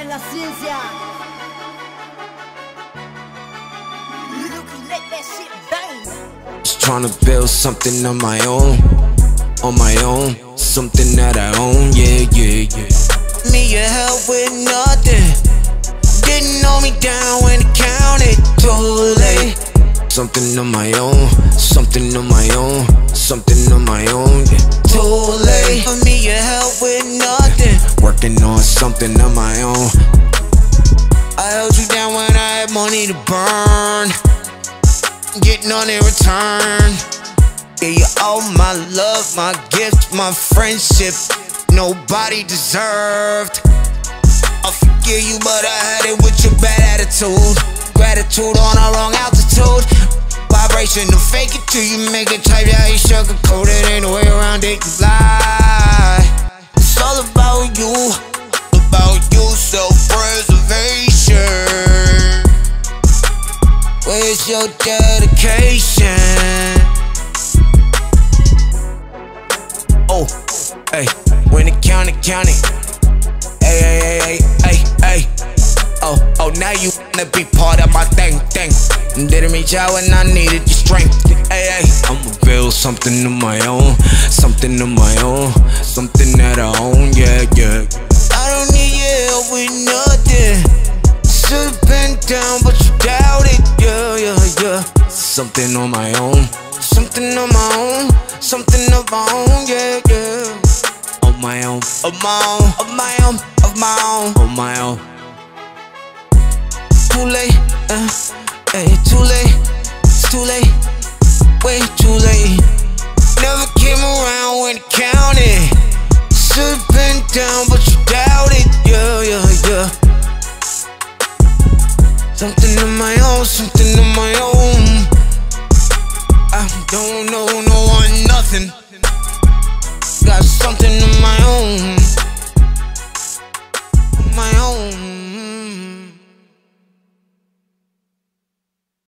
la ciencia. Just trying to build something on my own, on my own, something that I own, yeah, yeah, yeah. Me a help with nothing. Didn't know me down when it counted too late. Something on my own, something on my own, something on my own, yeah. Too late for me a help with nothing. Working on something on my own. I held you down when I had money to burn. Getting none in return. Yeah, you all my love, my gift, my friendship. Nobody deserved. I forgive you, but I had it with your bad attitude. Gratitude on a wrong altitude. Vibration to fake it till you make it type, yeah, you sugarcoat it. Ain't no way around it, you lie. It's all about you, Your dedication? Oh, hey, when it counted, counted. Hey, hey, hey, hey, hey, hey. Oh, oh, now you wanna be part of my thing, thing. Didn't reach out when I needed your strength. Hey, hey, I'ma build something of my own, something of my Something on my own, Something of my own, something of my own. Yeah, yeah. on my own, Of my own, of my own, of my own. on my own. Too late, uh, hey, too late. It's too late, way too late. Never came around when it counted. Should've been down, but you doubted. Yeah, yeah, yeah. Something of my own, something don't know no one nothing. Got something